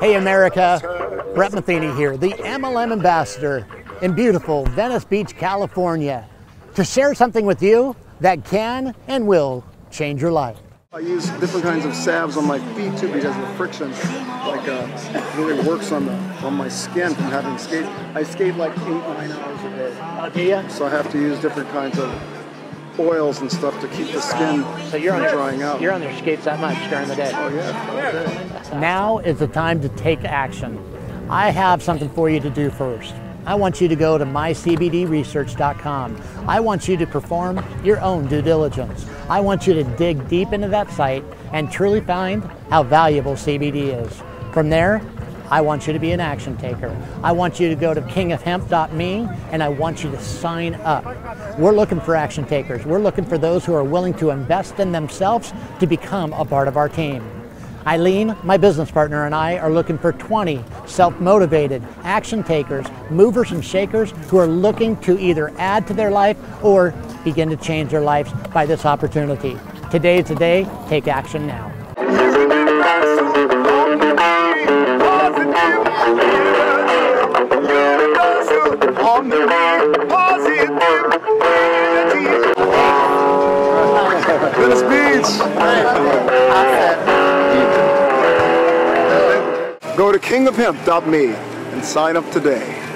Hey America, Bret Matheny here, the MLM ambassador in beautiful Venice Beach, California, to share something with you that can and will change your life. I use different kinds of salves on my feet too because of the friction. Like uh, really works on the on my skin from having skate. I skate like eight nine hours a day, Oh, do you? so I have to use different kinds of oils and stuff to keep the skin So you're on from your, drying out. You're on your skates that much during the day. oh yeah. Now is the time to take action. I have something for you to do first. I want you to go to mycbdresearch.com. I want you to perform your own due diligence. I want you to dig deep into that site and truly find how valuable CBD is. From there, I want you to be an action taker. I want you to go to kingofhemp.me and I want you to sign up. We're looking for action takers. We're looking for those who are willing to invest in themselves to become a part of our team. Eileen, my business partner, and I are looking for 20 self motivated action takers, movers and shakers who are looking to either add to their life or begin to change their lives by this opportunity. Today is the day, take action now. On the Go to kingofhemp.me and sign up today.